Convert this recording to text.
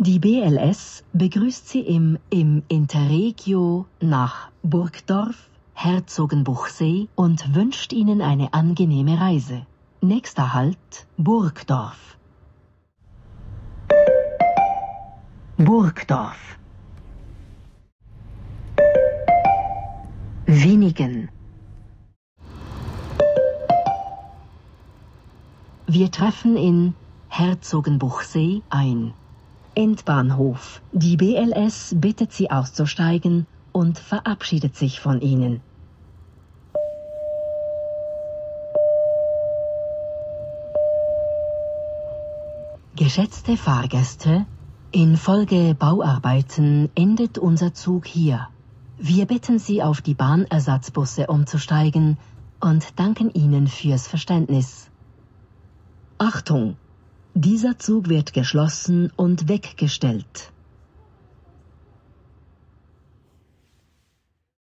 Die BLS begrüßt Sie im, im Interregio nach Burgdorf, Herzogenbuchsee und wünscht Ihnen eine angenehme Reise. Nächster Halt Burgdorf. Burgdorf. Wenigen. Wir treffen in Herzogenbuchsee ein. Endbahnhof. Die BLS bittet Sie auszusteigen und verabschiedet sich von Ihnen. Geschätzte Fahrgäste, infolge Bauarbeiten endet unser Zug hier. Wir bitten Sie auf die Bahnersatzbusse umzusteigen und danken Ihnen fürs Verständnis. Achtung! Dieser Zug wird geschlossen und weggestellt.